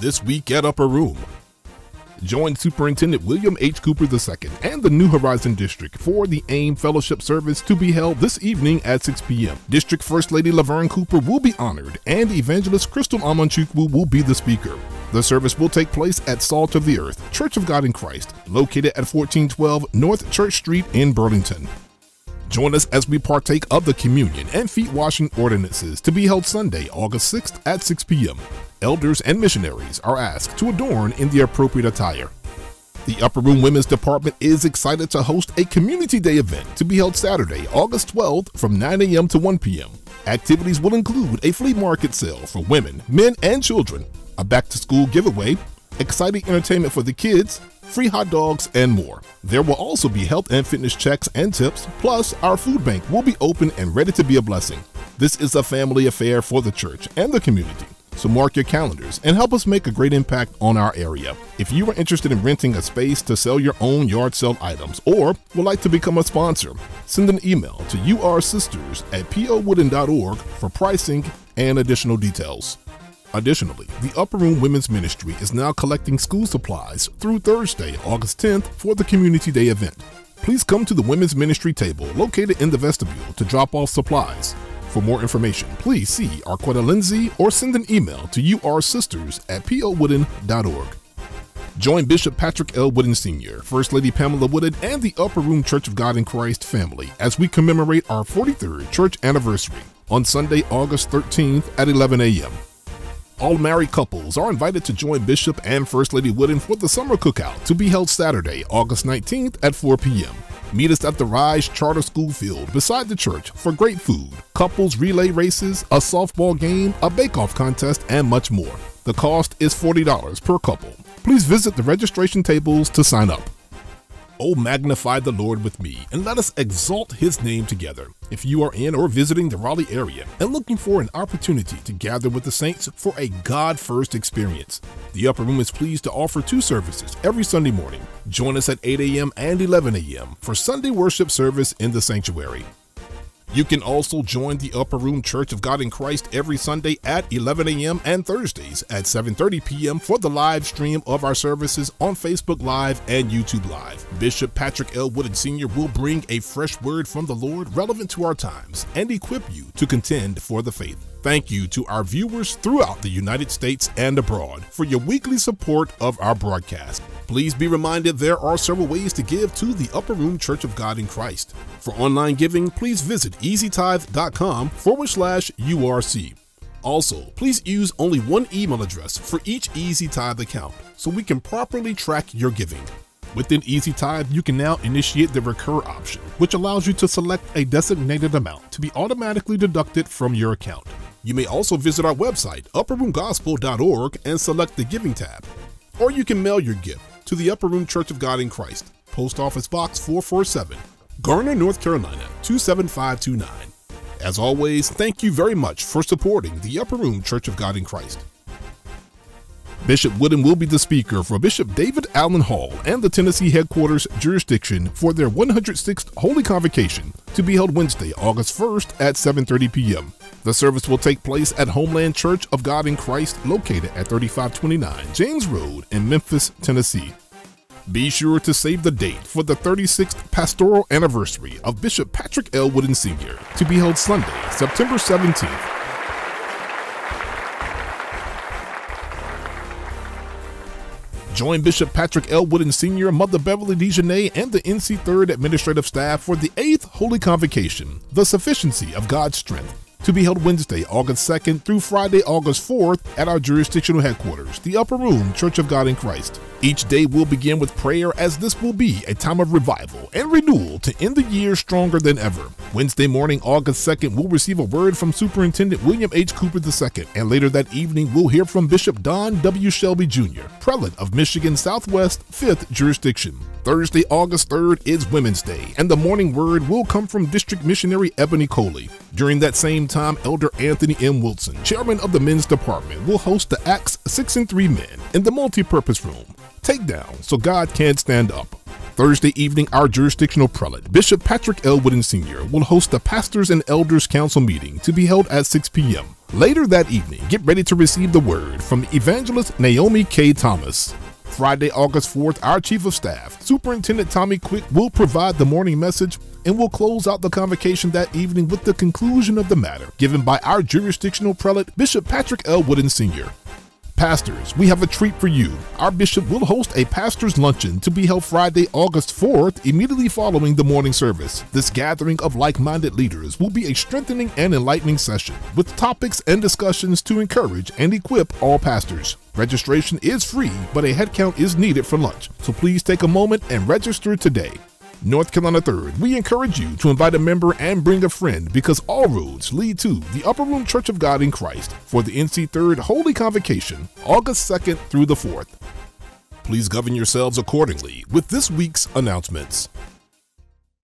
this week at Upper Room. Join Superintendent William H. Cooper II and the New Horizon District for the AIM Fellowship Service to be held this evening at 6 p.m. District First Lady Laverne Cooper will be honored, and Evangelist Crystal Amanchukwu will be the speaker. The service will take place at Salt of the Earth, Church of God in Christ, located at 1412 North Church Street in Burlington. Join us as we partake of the communion and feet washing ordinances to be held Sunday, August 6th at 6 p.m. Elders and missionaries are asked to adorn in the appropriate attire. The Upper Room Women's Department is excited to host a Community Day event to be held Saturday, August 12th from 9 a.m. to 1 p.m. Activities will include a flea market sale for women, men, and children, a back to school giveaway, exciting entertainment for the kids, free hot dogs, and more. There will also be health and fitness checks and tips, plus, our food bank will be open and ready to be a blessing. This is a family affair for the church and the community. So mark your calendars and help us make a great impact on our area. If you are interested in renting a space to sell your own yard sale items or would like to become a sponsor, send an email to oursisters at powooden.org for pricing and additional details. Additionally, the Upper Room Women's Ministry is now collecting school supplies through Thursday, August 10th for the Community Day event. Please come to the Women's Ministry table located in the vestibule to drop off supplies. For more information, please see Arquetta Lindsay or send an email to oursisters at powooden.org. Join Bishop Patrick L. Wooden Sr., First Lady Pamela Wooden, and the Upper Room Church of God in Christ family as we commemorate our 43rd church anniversary on Sunday, August 13th at 11 a.m. All married couples are invited to join Bishop and First Lady Wooden for the summer cookout to be held Saturday, August 19th at 4 p.m. Meet us at the Rise Charter School field beside the church for great food, couples relay races, a softball game, a bake-off contest, and much more. The cost is $40 per couple. Please visit the registration tables to sign up. Oh, magnify the Lord with me, and let us exalt his name together. If you are in or visiting the Raleigh area and looking for an opportunity to gather with the saints for a God first experience, the Upper Room is pleased to offer two services every Sunday morning. Join us at 8 a.m. and 11 a.m. for Sunday worship service in the sanctuary. You can also join the Upper Room Church of God in Christ every Sunday at 11 a.m. and Thursdays at 7:30 p.m. for the live stream of our services on Facebook Live and YouTube Live. Bishop Patrick L. Wooden Sr. will bring a fresh word from the Lord relevant to our times and equip you to contend for the faith. Thank you to our viewers throughout the United States and abroad for your weekly support of our broadcast. Please be reminded there are several ways to give to the Upper Room Church of God in Christ. For online giving, please visit easytithe.com forward slash URC. Also, please use only one email address for each Easy Tithe account so we can properly track your giving. Within Easy Tithe, you can now initiate the recur option, which allows you to select a designated amount to be automatically deducted from your account. You may also visit our website, upperroomgospel.org, and select the Giving tab. Or you can mail your gift to the Upper Room Church of God in Christ, Post Office Box 447, Garner, North Carolina 27529. As always, thank you very much for supporting the Upper Room Church of God in Christ. Bishop Wooden will be the speaker for Bishop David Allen Hall and the Tennessee headquarters jurisdiction for their 106th Holy Convocation to be held Wednesday, August 1st at 7:30 p.m. The service will take place at Homeland Church of God in Christ located at 3529 James Road in Memphis, Tennessee. Be sure to save the date for the 36th pastoral anniversary of Bishop Patrick L. Wooden Sr. to be held Sunday, September 17th Join Bishop Patrick L. Wooden Sr., Mother Beverly DeJournette, and the NC 3rd administrative staff for the 8th Holy Convocation, The Sufficiency of God's Strength, to be held Wednesday, August 2nd through Friday, August 4th at our jurisdictional headquarters, the Upper Room Church of God in Christ. Each day will begin with prayer as this will be a time of revival and renewal to end the year stronger than ever. Wednesday morning, August 2nd, we'll receive a word from Superintendent William H. Cooper II, and later that evening, we'll hear from Bishop Don W. Shelby Jr., Prelate of Michigan Southwest 5th Jurisdiction. Thursday, August 3rd is Women's Day, and the morning word will come from District Missionary Ebony Coley. During that same time, Elder Anthony M. Wilson, chairman of the men's department, will host the Acts 6 and 3 men in the multi-purpose room. Take down so God can't stand up. Thursday evening, our jurisdictional prelate, Bishop Patrick L. Wooden Sr., will host the Pastors and Elders Council meeting to be held at 6 p.m. Later that evening, get ready to receive the word from Evangelist Naomi K. Thomas. Friday, August 4th, our Chief of Staff, Superintendent Tommy Quick, will provide the morning message and will close out the convocation that evening with the conclusion of the matter given by our jurisdictional prelate, Bishop Patrick L. Wooden Sr. Pastors, we have a treat for you. Our bishop will host a pastor's luncheon to be held Friday, August 4th, immediately following the morning service. This gathering of like minded leaders will be a strengthening and enlightening session with topics and discussions to encourage and equip all pastors. Registration is free, but a headcount is needed for lunch, so please take a moment and register today. North Carolina 3rd, we encourage you to invite a member and bring a friend because all roads lead to the Upper Room Church of God in Christ for the NC 3rd Holy Convocation, August 2nd through the 4th. Please govern yourselves accordingly with this week's announcements.